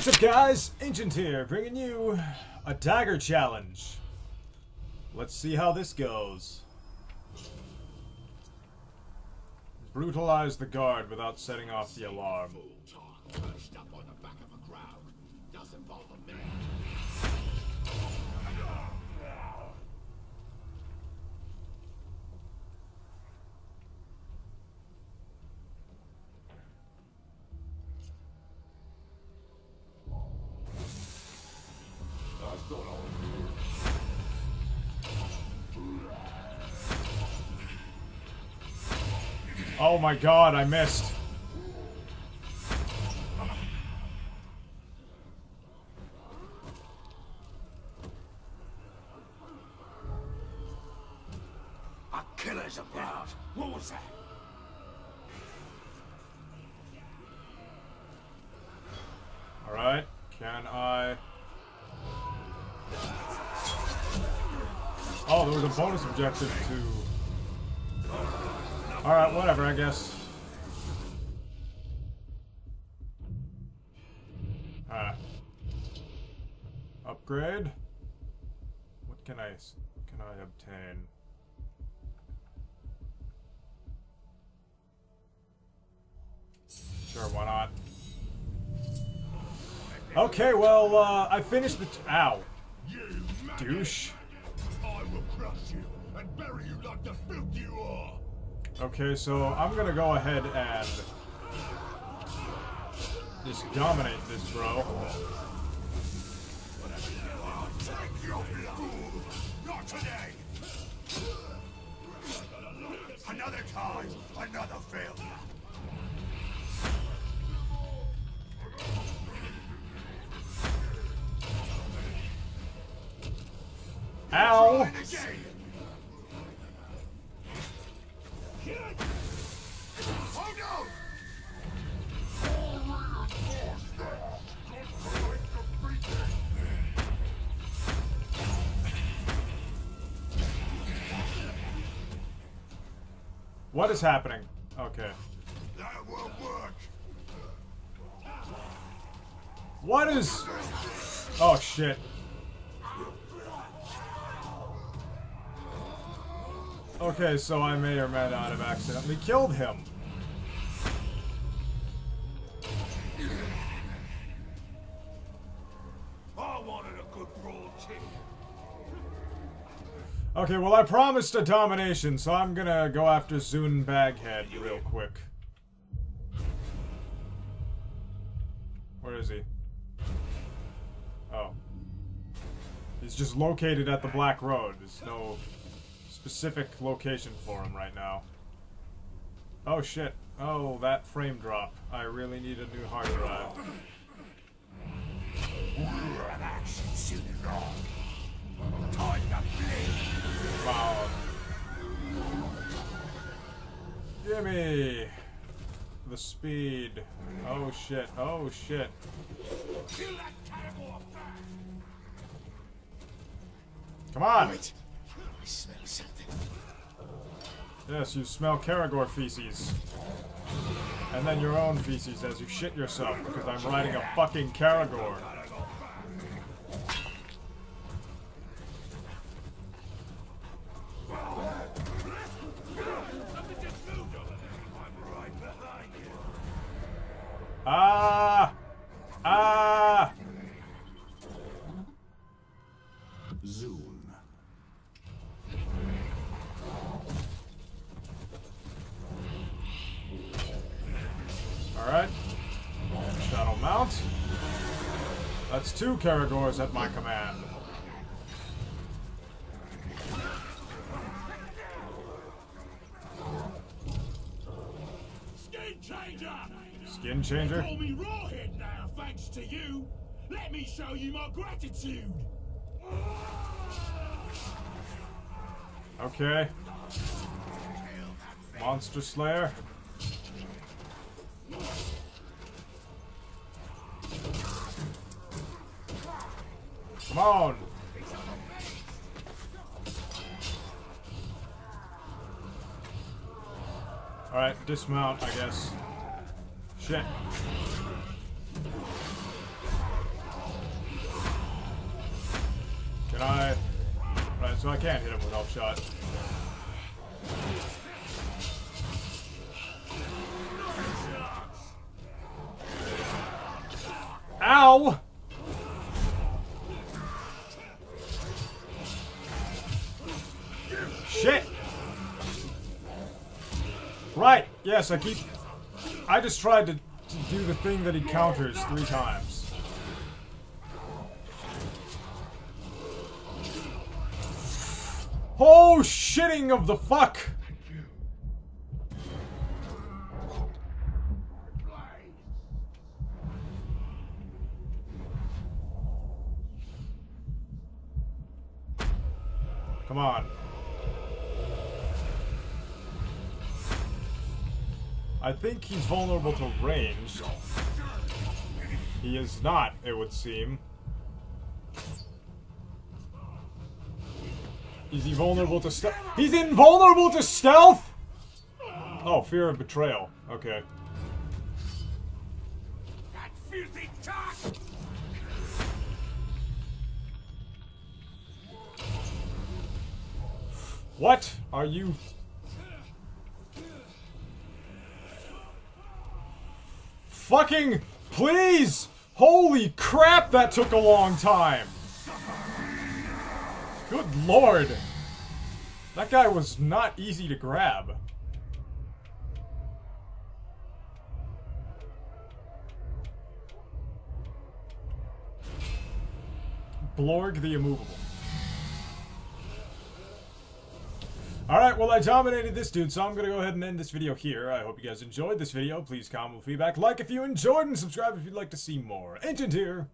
what's up guys? Ancient here, bringing you a dagger challenge. Let's see how this goes. Brutalize the guard without setting off the alarm. Oh my god, I missed. A killer's about. What was that? Oh, there was a bonus objective to... Alright, whatever, I guess. Alright. Upgrade? What can I can I obtain? Sure, why not? Okay, well, uh, I finished the... Ow. Douche. Crush you and bury you like the filth you are. Okay, so I'm gonna go ahead and just dominate this, bro. Take your blood. Not today. Another time, another failure. No! What is happening? Okay. What is... Oh, shit. Okay, so I may or may not have accidentally killed him. I wanted a good broad kick. Okay, well I promised a domination, so I'm gonna go after Zune Baghead real quick. Where is he? Oh. He's just located at the Black Road. There's no specific location for him right now. Oh shit. Oh, that frame drop. I really need a new hard drive. An action soon enough. Time to bleed. Come. Gimme the speed. Oh shit. Oh shit. Kill that cannibal. Come on. Wait. I smell something. Yes, you smell Caragor feces. And then your own feces as you shit yourself because I'm riding a fucking Caragor. Ah! Ah! Zune. Alright. Shadow Mount. That's two Caragors at my command. Skin changer! Skin changer. Call me Rawhead now, thanks to you. Let me show you my gratitude. Okay. Monster Slayer. Come on. Alright, dismount, I guess. Shit. Can I... Right, so I can't hit him with off. Ow! Right, yes, I keep... I just tried to, to do the thing that he counters three times. Oh, shitting of the fuck! Come on. I think he's vulnerable to ranged. He is not, it would seem. Is he vulnerable to stealth? He's invulnerable to stealth? Oh, fear of betrayal. Okay. That filthy cock! What are you... Fucking... Please! Holy crap, that took a long time! Good lord! That guy was not easy to grab. Blorg the Immovable. Alright, well I dominated this dude, so I'm gonna go ahead and end this video here. I hope you guys enjoyed this video. Please comment with feedback, like if you enjoyed, and subscribe if you'd like to see more. Ancient here.